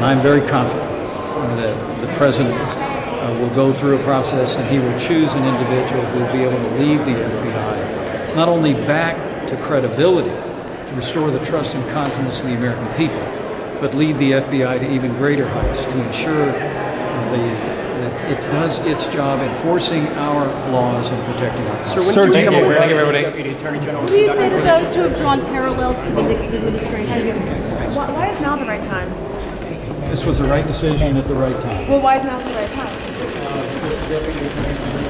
And I'm very confident that the president uh, will go through a process and he will choose an individual who will be able to lead the FBI, not only back to credibility, to restore the trust and confidence of the American people, but lead the FBI to even greater heights to ensure uh, the, that it does its job enforcing our laws and protecting our Constitution. Sir, Thank you, you, thank you, everybody. Deputy Will you say to those who have drawn parallels to the Nixon administration? Why, why is now the right time? This was the right decision at the right time. Well, why is now the right time? Uh,